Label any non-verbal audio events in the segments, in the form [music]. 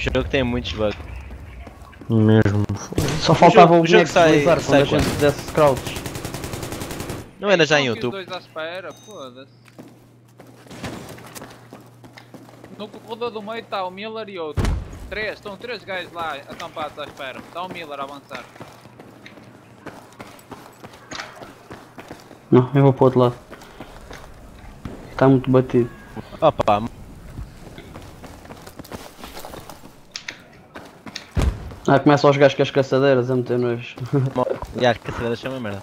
jogo tem muitos bugs. Mesmo. Só faltava o o jogo boneco sai- Blizzard quando sai a gente fizesse crouch. Não era já em YouTube. dois à espera, foda-se. No corredor do meio está o Miller e outro. Três, estão três gajos lá acampados à espera. Está o Miller a avançar. Não, eu vou para o outro lado. Está muito batido. Opa, Ah, começa aos gajos com as caçadeiras a meter nos. e as caçadeiras são uma merda.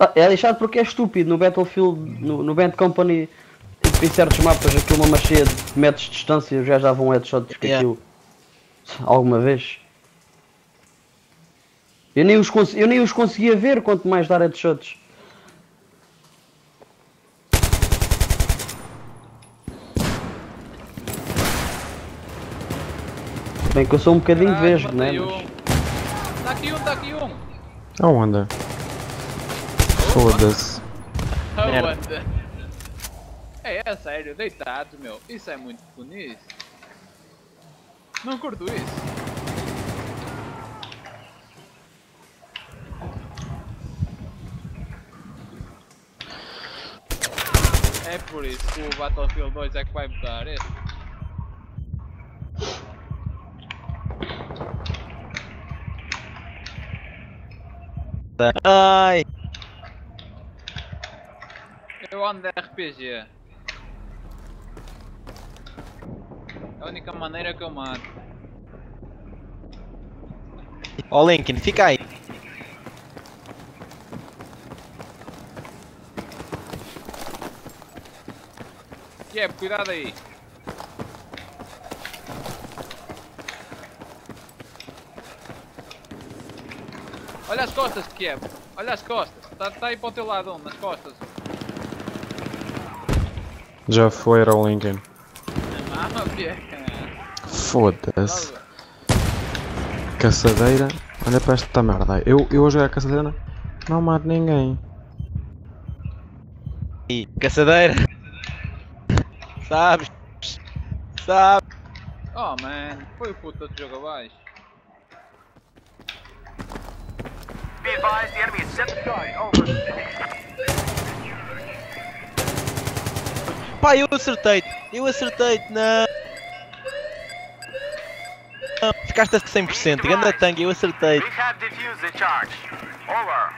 Ah, é lixado porque é estúpido. No Battlefield, no, no Band Company, tipo, em certos mapas, aquilo uma cheia de metros de distância, os gajos davam headshots com Yeah. aquilo. Alguma vez. Eu nem, os eu nem os conseguia ver, quanto mais dar headshots. Bem que eu sou um bocadinho Caralho, vesgo, né? um. Está aqui um, está aqui um. Aonde? Foda-se. Aonde? É, é sério, deitado, meu. Isso é muito bonito. Não curto isso. É por isso que o Battlefield 2 é que vai mudar este. Ai! Eu ando de RPG. É a única maneira que eu mato. Ó Lincoln, fica aí. Jeb, cuidado aí. Olha as costas, Kiev. Olha as costas. Está tá aí para o teu lado, um, nas costas. Já foi, era o Lincoln. Ah, pia. Foda-se. Caçadeira. Olha para esta merda. Eu, eu a jogar caçadeira não mato ninguém. E caçadeira. Sabes? Sabes? Oh man, foi o puto do jogo abaixo. Be advised, the enemy is set to charge. Over. Pá, eu acertei-te. Eu acertei-te, não. Não, Ficaste a 100%. Ganda tanque, eu acertei-te. We have defused the charge. Over.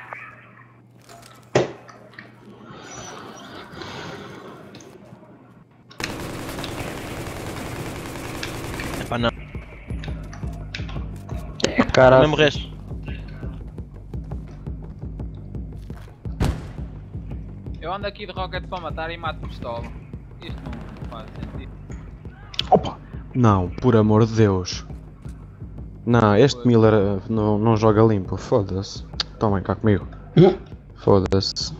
Pá, não. Cara, Não morreste. Eu ando aqui de rocket para matar e mato pistola. Isto não faz sentido. Opa! Não, por amor de Deus. Não, este Miller eh, não, não joga limpo. Foda-se. Tomem cá comigo. Foda-se.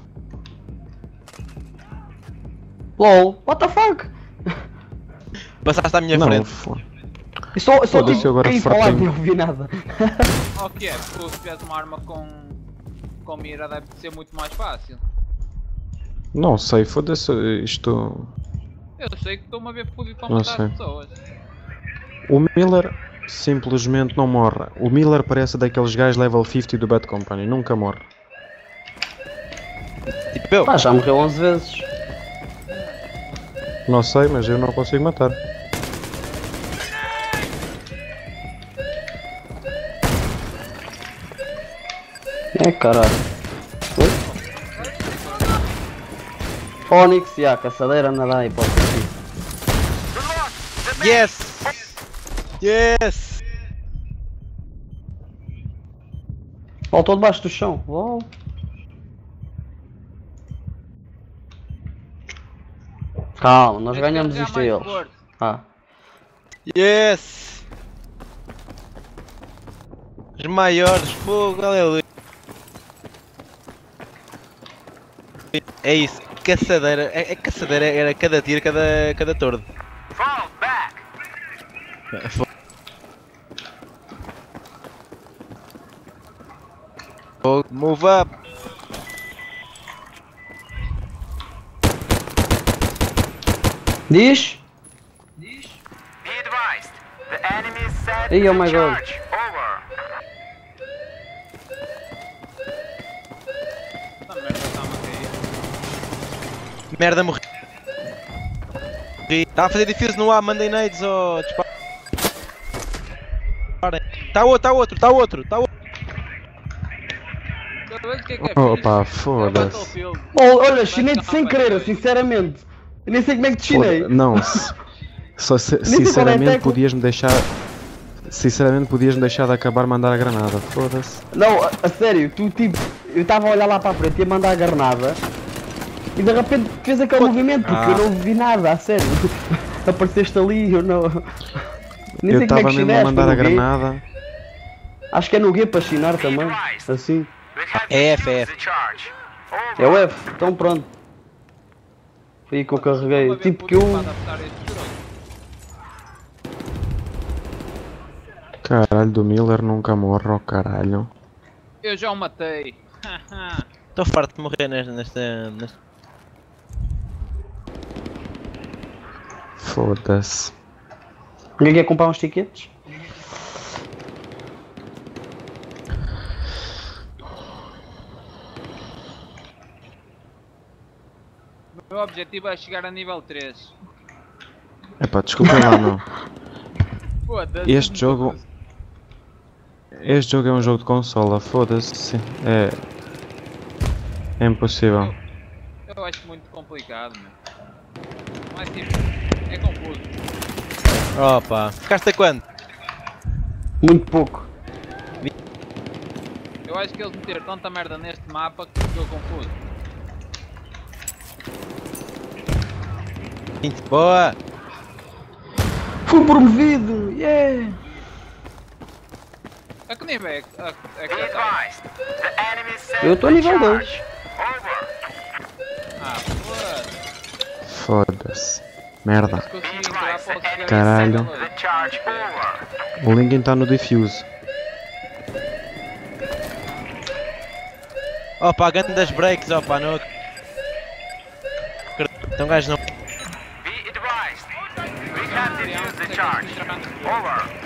LOL, what the fuck? Passaste à minha Não, frente. fo- Eu só, tipo, agora caí para lá e não ouvi nada. Oh Kiev, tu se tiveres uma arma com, com mira deve ser muito mais fácil. Não sei, foda-se. Isto. Eu sei que estou-me a ver fodido para Não matar pessoas. O Miller simplesmente não morre. O Miller parece daqueles gajos level 50 do Bad Company. Nunca morre. Tipo eu. Pá, já morreu 11 vezes. Não sei, mas eu não consigo matar. É caralho. Fónix, e a caçadeira, nada aí, pode ser. Yes! Yes! Voltou debaixo do chão. Uau. Calma, nós ganhamos é isto a eles. Ah, Yes! Os maiores, fogo, aleluia. É isso, caçadeira, é, é caçadeira, era cada tiro, cada, cada tordo. Fall back. Fogo, move up! Diz? Be advised. The enemy is set Hey, oh my God. charge. Over. Essa merda está-me a cair. Merda, morri. Está a fazer difícil no ar, mandem nades ou disparem. Está outro, está outro, está outro, está outro. Que é que é Opa, foda-se. Oh, olha, chinei-te sem querer, sinceramente. Eu nem sei como é que te chinei. Não, [laughs] se- só se- é a sinceramente podias-me deixar. Sinceramente podias-me deixar de acabar mandar a granada, foda-se. Não, a, a sério, tu tipo, eu estava a olhar lá para a frente e a mandar a granada e de repente fez aquele movimento porque eu Ah. não vi nada, a sério. [laughs] Apareceste ali, eu não. [laughs] Nem Eu sei como é estava que mesmo a mandar a granada. Acho que é no G para chinar também. Assim. É F, é F. É o F, então pronto. Foi aí que eu carreguei. Tipo que eu. Caralho, do Miller nunca morre, oh caralho. Eu já o matei. [laughs] Estou farto de morrer nesta. nesta, nesta... Foda-se. Ninguém quer comprar uns tickets? O meu objetivo é chegar a nível 3. Epá, desculpa lá, meu. [laughs] Este jogo. Este jogo é um jogo de consola, foda-se. É. É impossível. Eu acho muito complicado, meu. Mas tipo, é confuso. Opa, ficaste a quanto? Muito pouco. Eu acho que eles meteram tanta merda neste mapa que ficou confuso. 20. Boa! Fui promovido! Yeah! A que nível é que a, é que já tá? set Eu estou a nível 2. charge. Over. Ah, foda-se. Merda. Caralho. O Lincoln está no defuse. Opa, ganho das breaks, opa, não. Então gajo não. Be advised. We have defused the charge. Over.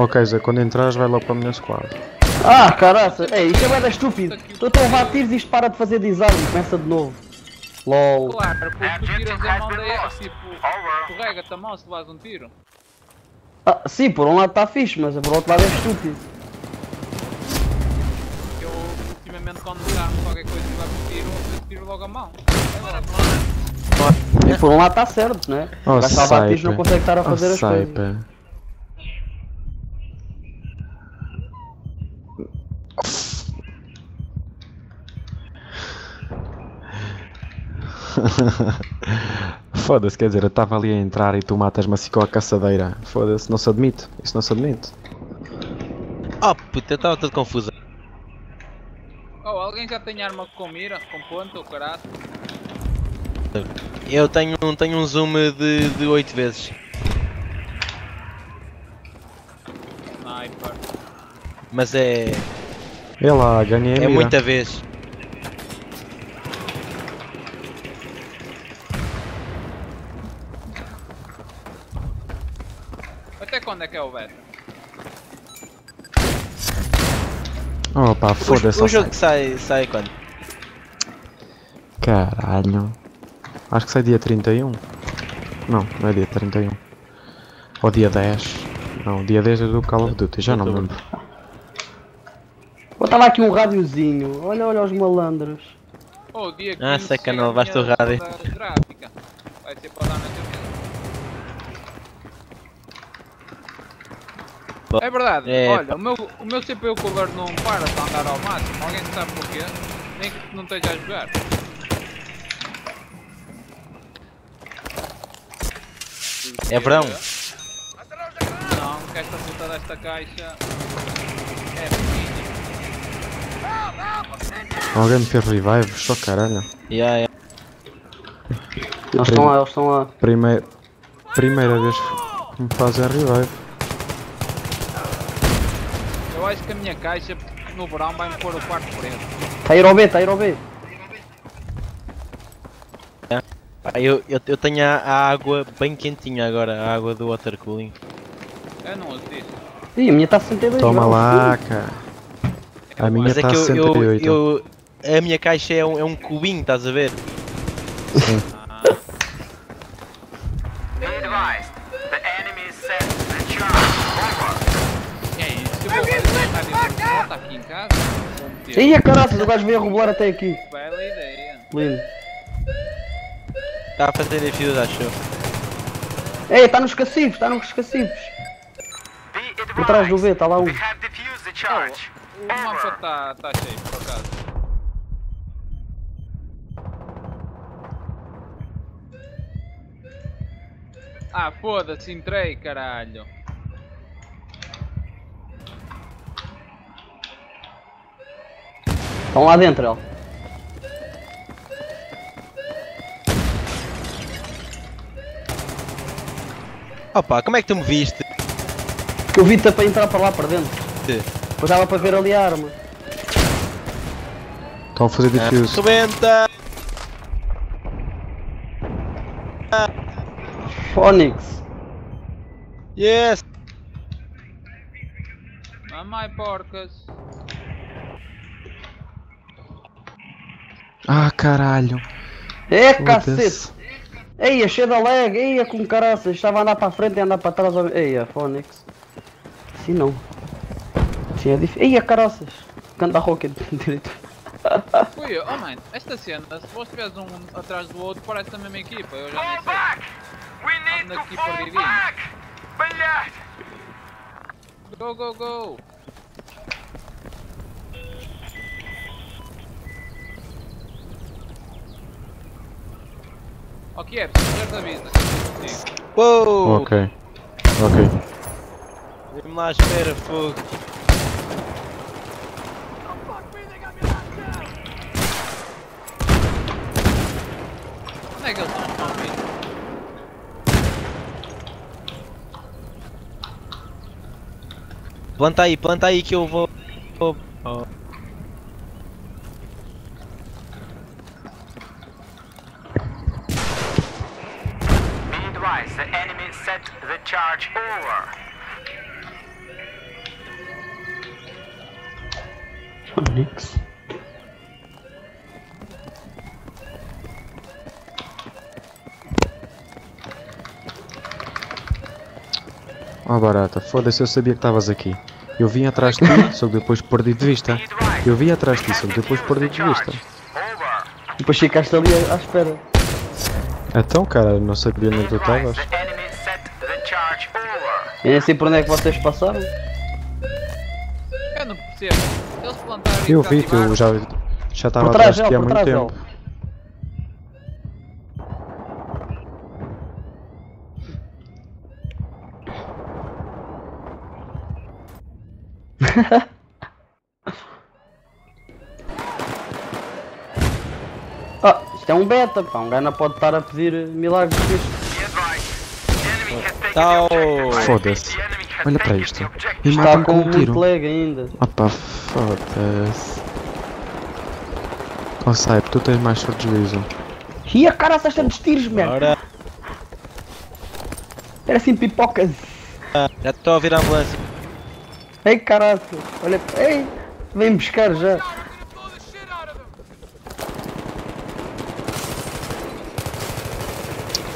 Ok, Zé, quando entrares vai logo para a minha squad. Ah, caraca! É, isto é merda estúpido. Estou a levar tiros e isto para de fazer desarme. Começa de novo. LOL. Claro, porque tu tiras a mão da lost. tipo, Over. escorrega-te a mão se levas um tiro. Ah, sim, por um lado está fixe, mas por outro lado é estúpido. Eu ultimamente quando dá qualquer coisa e levo um tiro, eu tiro logo a mão. É. E por um lado está certo, né? Oh, a levar tiros não consegue estar a Oh, fazer as coisas. [laughs] Foda-se, quer dizer, eu estava ali a entrar e tu matas-me assim com a caçadeira. Foda-se, não se admite. Isso não se admite. Oh puta, eu estava todo confuso. Oh, alguém já tem arma com mira, com ponta ou caralho? Eu tenho, um- tenho um zoom de, de 8 vezes. Sniper. Mas é. É lá, ganhei a É mira. muita vez. Até quando é que é o beta? Opa, O, foda-se. o ó, jogo que sai, sai quando? Caralho. Acho que sai dia 31. Não, não é dia 31. Ou dia 10. Não, dia 10 é do Call of Duty, já não me lembro. Botava aqui um rádiozinho. Olha, olha os malandros. Oh, dia 15 Ah, sei que chega não a levaste minha o rádio. Vai ser para dar na É verdade, é, olha, o meu, o meu CPU cooler não para de andar ao máximo. Alguém sabe porquê? Nem que não esteja a jogar. É verão. Não, que esta puta desta caixa é pequena. Alguém me fez revive, só caralho. Yeah, yeah. Eles estão lá, eles estão lá. Primeira, primeira vez que me fazem revive. Eu acho que a minha caixa no verão vai-me pôr o quarto preto. Está a ir ao B, está a ir ao B. Eu, eu, eu tenho a, a água bem quentinha agora, a água do water cooling. Eu não uso disso. Ih, a minha está 62 Toma lá, cara. A minha Mas é está que a eu, eu, 68. eu- A minha caixa é um, é um cubinho, estás a ver? Be [laughs] advised, the enemy is set the charge. Over. É isso, eu vou fazer de volta aqui em casa. Vou meter. Ih, a caraças, o gajo veio a rebolar até aqui. Bela ideia. Lindo. Está a fazer defuse, acho eu. Ei, está nos cacifos, está nos cacifos. Por trás do V, está lá um. O mapa está tá cheio, por acaso. Ah, foda-se, entrei, caralho. Estão lá dentro, ele. Opa, como é que tu me viste? Eu vi-te para entrar para lá para dentro. Depois dava para ver ali a arma. Estão a fazer defuse. Rebenta! Phoenix. Yes! Mamãe porcas. Ah, caralho. É, oh, cacete. Eia, cheio da lag. Eia, com caraças. Estava a andar para frente e andar para trás. Eia, Fonex. Se não. Assim é difícil. Eia, caraças. Canta rocket [laughs] direito. Ui, oh mano, esta cena, se vós tiveres um atrás do outro, parece a mesma equipa. Eu já nem sei. Ando aqui back! Go, go, go! Ok, é, da vista, contigo. Uou! Ok. Ok. Vem-me lá à espera, fogo. Onde é que eles estão? Planta aí, planta aí que eu vou- Barata, foda-se, eu sabia que estavas aqui. Eu vim atrás de ti, [laughs] só que depois perdi de vista. Eu vim atrás de ti, só que depois perdi de vista. Over. Depois ficaste ali à espera. Então, cara, não sabia onde que tu estavas. Eu nem sei por onde é que vocês passaram. Eu não percebo. Eles plantarem Eu e vi que eu já já estava atrás de ti há muito trás tempo. dele. [laughs] Ah, isto é um beta, pá. Um gajo não pode estar a pedir milagres objective. I Foda-se. Olha para isto. E Está com um muito tiro. lag ainda. Opa, foda-se. Oh, sai, tu tens mais sorte de juízo. E a cara está de tiros, merda. Era assim pipocas. já estou a ouvir a ambulância. Ei, caralho. Olha, ei, vem buscar já.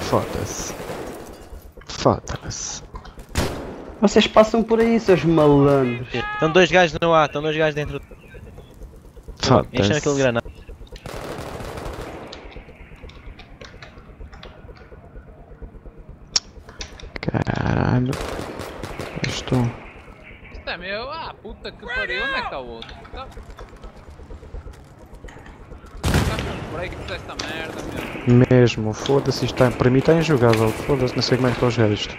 Foda-se. Foda-se. Vocês passam por aí, seus malandros. Estão dois gajos no ar, estão dois gajos dentro. Enchendo aquele Foda-se. granada. Caralho. Estou. É meu. Ah, puta que pariu. Onde é que está o outro? Tá. Tá com break desta merda, meu. Mesmo, foda-se, isto está, para mim está injogável. Foda-se, não sei como é que estou a jogar isto.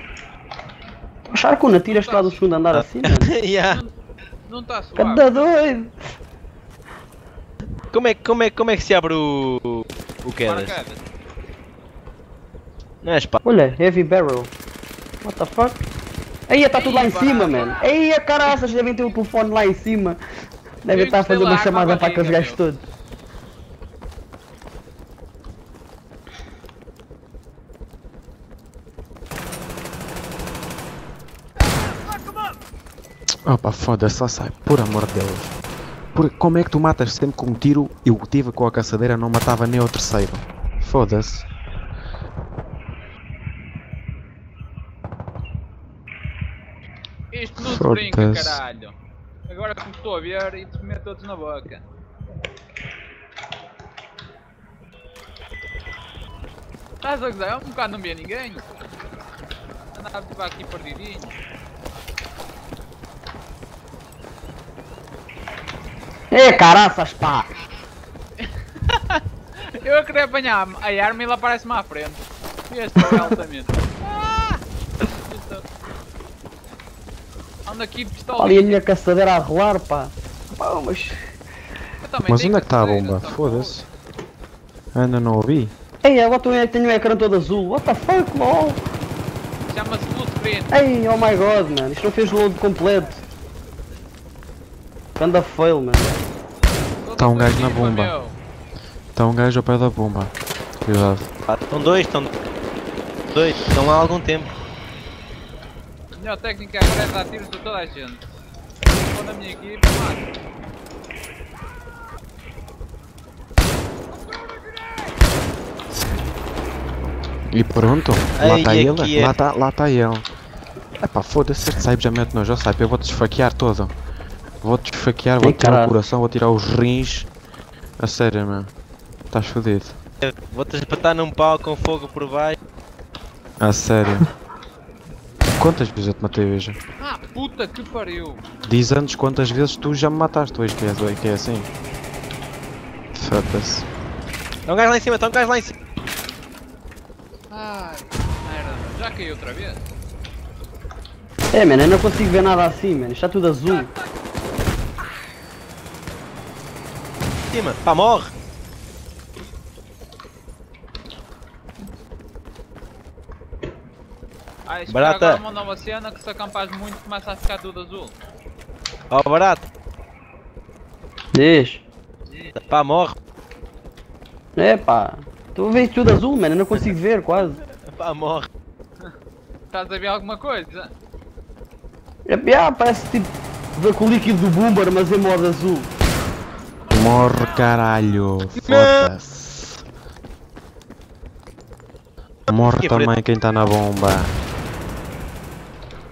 O Sharkuna, tiras-te lá do segundo andar assim, mano. [laughs] yeah. Não está suave. Cada doido. como, é, como, é, como é que se abre o. o quedas? Não é espada. Olha, Heavy Barrel. What the fuck? Aí tá tudo lá em cima, mano. Aí Eia, caraças, devem ter o telefone lá em cima. Deve estar a fazer uma chamada para aqueles gajos todos. Opa, foda-se, só sai, por amor de Deus. Por, como é que tu matas sempre com um tiro? Eu tive com a caçadeira, não matava nem o terceiro. Foda-se. Brinca, caralho. Agora que me estou a ver e te meto todos na boca. Estás a gozar? Eu um bocado não via ninguém. Andava aqui perdidinho. É caraças, pá! [laughs] Eu a querer apanhar a arma e ela aparece-me à frente. E este é altamente. Ah! Isto- Anda aqui pistola. Ali a minha caçadeira a rolar, pá! Pá, mas. Mas onde é que está a bomba? que- Foda-se. Ainda não ouvi. Ei, agora tô- tenho o ecrã todo azul. What the fuck, lol? Chama-se blue screen. Ei, oh my god, man. Isto não fez load completo. Anda fail, man. Tá um gajo na bomba. Está um gajo ao pé da bomba. Cuidado. Ah, Estão dois, estão dois, estão há algum tempo. A melhor técnica agora é dar tiros a toda a gente. Quando a minha equipe, mata. E pronto, lá está aqui ele, é- lá está lá tá ele. Epá, foda-se, este Saib já mete nojo, Saib, eu vou-te esfaquear todo. Vou-te esfaquear, vou-te tirar caralho. o coração, vou tirar os rins. A sério, meu. Estás fodido. Vou-te espetar num pau com fogo por baixo. A sério. [laughs] Quantas vezes eu te matei hoje? Ah, puta que pariu. Diz antes quantas vezes tu já me mataste hoje, que é, que é assim. Foda-se. Está um gajo lá em cima, está um gajo lá em cima. Ai, merda. Já caiu outra vez? É, man, eu não consigo ver nada assim, man. Isto está tudo azul. Em cima, pá, morre. Espera Barata. agora uma nova cena que se acampares muito começa a ficar tudo azul. Ó, barato. Diz. Pá, morre. É, pá. Ver isto tudo azul, man. Eu não consigo ver quase. Pá, morre. Estás a ver alguma coisa? É, ah, parece tipo. Ver com o líquido do Boomer, mas em modo azul. Morre caralho, foda-se. Morre também quem está na bomba.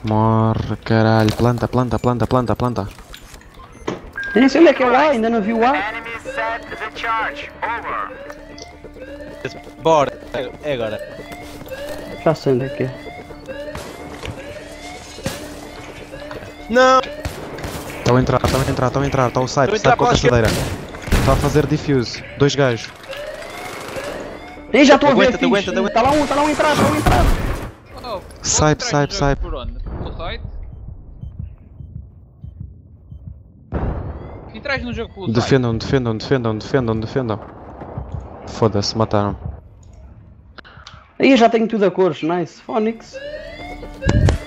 Morre caralho, planta, planta, planta, planta, planta. Eu nem sei onde é que é lá, ainda não vi o A. Enemy set the charge. Over. Bora. É agora. Já sei onde é que é. Não. Estão a entrar, estão a entrar, estão a entrar, está o site, a sai com a a caçadeira. Está a fazer diffuse, dois gajos. Ei, já estou a ver Aguenta, aguenta, aguenta. Está lá um, está lá um entrar, está lá um entrar. Oh, Sai, sai, sai. jogo Por onde? Pelo site? No jogo pelo. Defendam, defendam, defendam, defendam, defendam. Foda-se, mataram. Aí eu já tenho tudo a cores, nice. Phonics.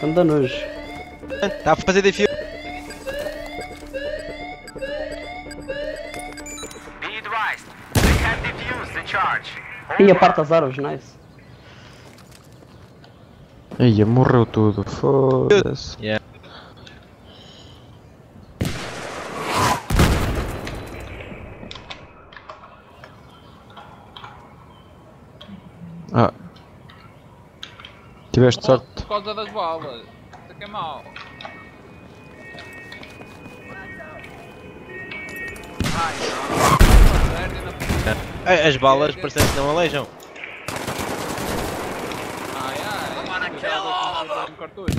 Anda nojo. Está a fazer defio. Be advised. They have defused the charge. Aí a parte das árvores, nice. Ia, morreu tudo, foda-se. Yeah. Tiveste Oh, sorte. por causa das balas. Isso aqui é mau. Ai não. É, As balas parecem que não aleijam. Ai ai. Cartucho.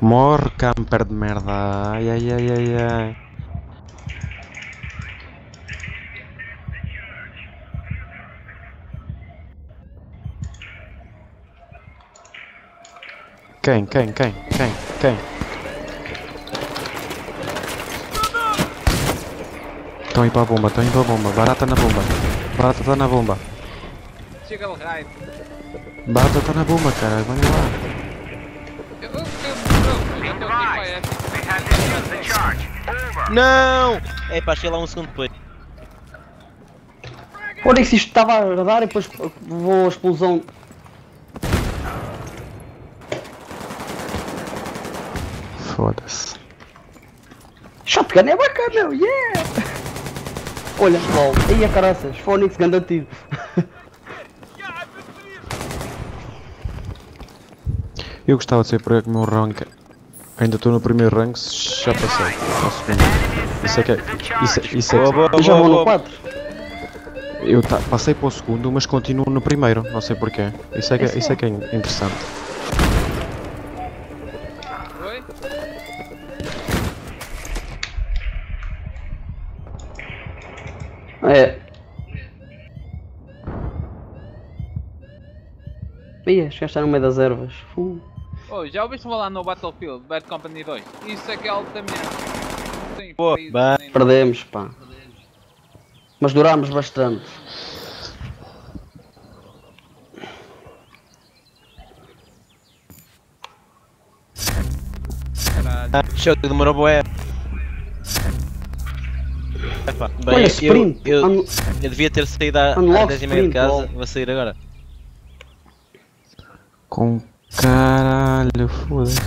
Morre, camper de merda. Ai, ai, ai, ai, ai. Quem, quem, quem, quem, quem? Estão ir para a bomba, estão ir para a bomba. Barata na bomba. Barata está na bomba. Chega o raio. Barata está na bomba, cara. Vem lá. Eu um é. Não! É pá, cheguei lá um segundo depois. Phonics, isto estava a dar e depois vou a explosão. Foda-se. Shotgun é bacana, meu, yeah! Olha, lol, aí a caraças, Fónix ganda tiro. Eu gostava de saber porque é que o meu rank. Ainda estou no primeiro rank, já passei. Ao segundo. Isso é que é. Isso, é- isso é Boa, já vou no boa. 4. Eu ta- passei para o segundo, mas continuo no primeiro. Não sei porquê. Isso é que, é- isso é, que é interessante. Oi? É. Que está no meio das ervas. Uh. Oh, já ouviste falar no Battlefield Bad Company 2? Isso é que é altamente. Bem. nem- Perdemos, pá. Mas durámos bastante. Caralho. Show demorou bué. Epá, bem, Olha, eu, sprint. eu, eu devia ter saído às 10 e meia de sprint, casa, vou sair agora. Com caralho, foda-se.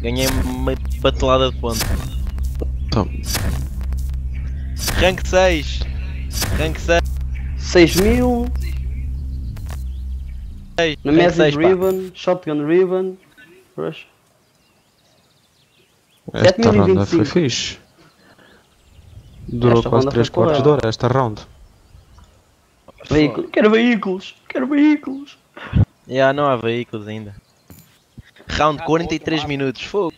Ganhei uma batelada de ponto. Rank 6! Rank 6! 6 mil. Na Magic 6, pá. Ribbon, Shotgun Ribbon. Rush. esta 7025. ronda foi fixe. Durou Esta quase ronda 3 foi quartos de hora esta round. Veículo. Quero veículos. Quero veículos. Já não há veículos ainda. Round Ah, 43 outro minutos, fogo.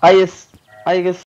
Ai, esse. Ai, esse